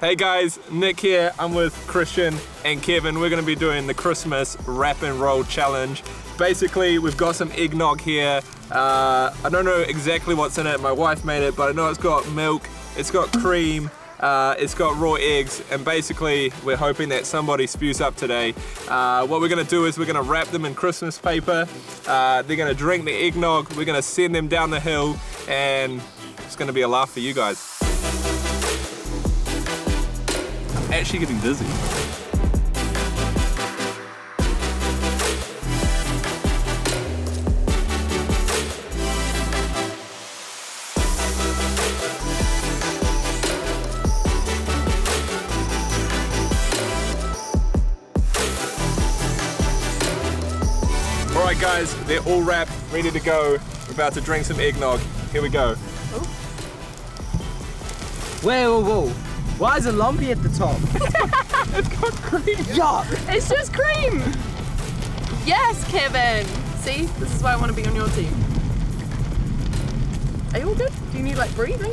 Hey guys, Nick here. I'm with Christian and Kevin. We're gonna be doing the Christmas wrap and roll challenge. Basically, we've got some eggnog here. Uh, I don't know exactly what's in it. My wife made it, but I know it's got milk, it's got cream, uh, it's got raw eggs, and basically we're hoping that somebody spews up today. Uh, what we're gonna do is we're gonna wrap them in Christmas paper. Uh, they're gonna drink the eggnog. We're gonna send them down the hill, and it's gonna be a laugh for you guys. Actually getting dizzy. All right, guys, they're all wrapped, ready to go. We're about to drink some eggnog. Here we go. Whoa, whoa, whoa. Why is it lumpy at the top? It's got cream. Yuck! It's just cream. Yes, Kevin. See, this is why I want to be on your team. Are you all good? Do you need like breathing?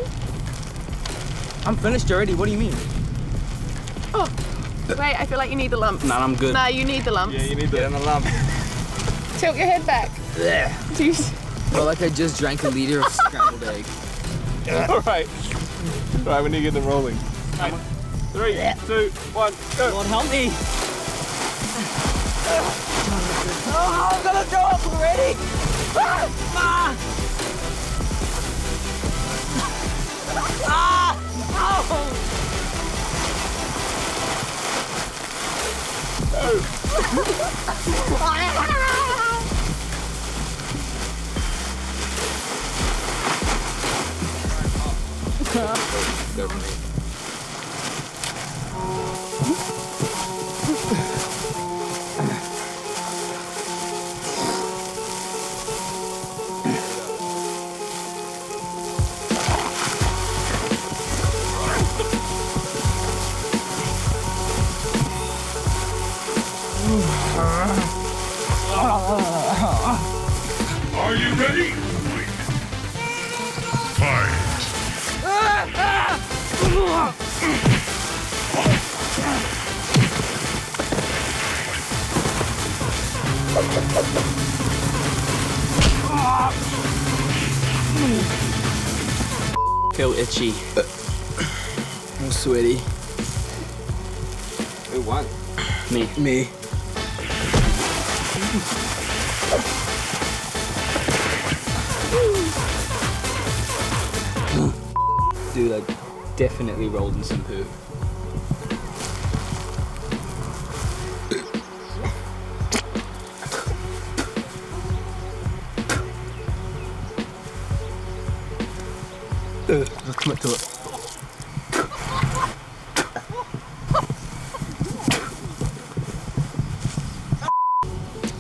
I'm finished already. What do you mean? Oh, wait. I feel like you need the lumps. Nah, I'm good. Nah, you need the lumps. Yeah, you need Get in to. the lump. Tilt your head back. Do you- Feel like I just drank a liter of scrambled egg. All right. All right, we need to get them rolling. All right. Three, two, one, go. Lord, help me. Oh, I'm gonna throw up already. Ah! Ah! Ah! Ow! Are you ready? Fight. Feel itchy. I'm sweaty. Who won? Me. Me. Dude, I definitely rolled in some poo. Let's commit to it.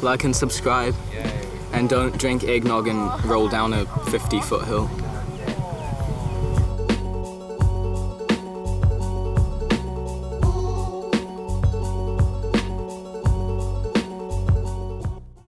Like and subscribe. And don't drink eggnog and roll down a 50 foot hill.